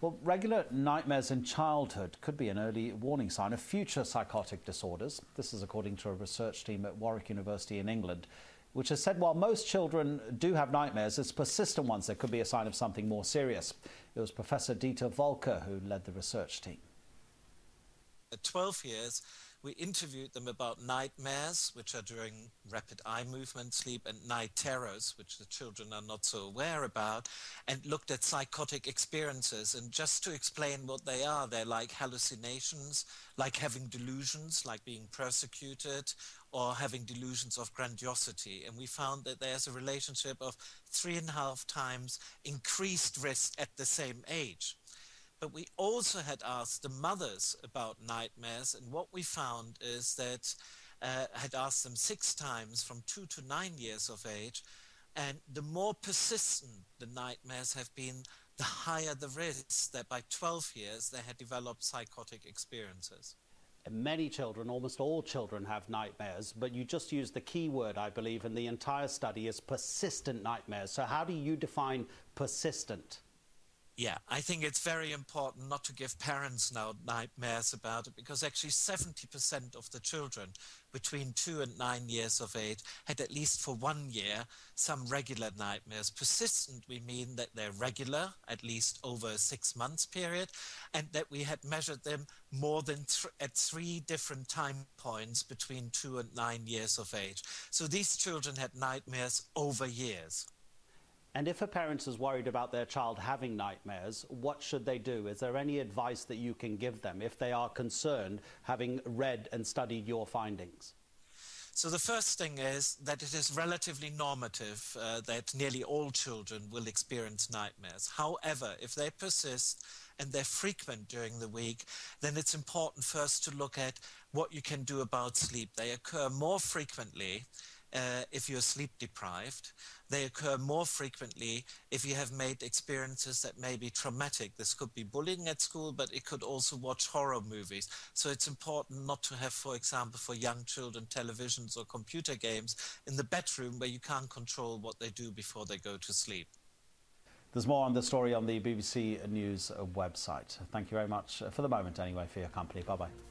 Well, regular nightmares in childhood could be an early warning sign of future psychotic disorders. This is according to a research team at Warwick University in England, which has said while most children do have nightmares, it's persistent ones that could be a sign of something more serious. It was Professor Dieter Wolke who led the research team. At 12 years, we interviewed them about nightmares, which are during rapid eye movement sleep, and night terrors, which the children are not so aware about, and looked at psychotic experiences. And just to explain what they are, they're like hallucinations, like having delusions, like being persecuted, or having delusions of grandiosity. And we found that there's a relationship of three and a half times increased risk at the same age. But we also had asked the mothers about nightmares, and what we found is that uh, had asked them six times from two to nine years of age, and the more persistent the nightmares have been, the higher the risk that by 12 years they had developed psychotic experiences. Many children, almost all children, have nightmares, but you just used the key word, I believe, in the entire study is persistent nightmares. So, how do you define persistent? Yeah, I think it's very important not to give parents now nightmares about it because actually 70% of the children between two and nine years of age had at least for one year some regular nightmares. Persistent, we mean that they're regular, at least over a six months period, and that we had measured them more than th- at three different time points between two and nine years of age. So these children had nightmares over years. And if a parent is worried about their child having nightmares, what should they do? Is there any advice that you can give them if they are concerned, having read and studied your findings? So the first thing is that it is relatively normative uh, that nearly all children will experience nightmares. However, if they persist and they're frequent during the week, then it's important first to look at what you can do about sleep. They occur more frequently uh, if you're sleep deprived. They occur more frequently if you have made experiences that may be traumatic. This could be bullying at school, but it could also watch horror movies. So it's important not to have, for example, for young children, televisions or computer games in the bedroom where you can't control what they do before they go to sleep. There's more on the story on the BBC News website. Thank you very much for the moment, anyway, for your company. Bye bye.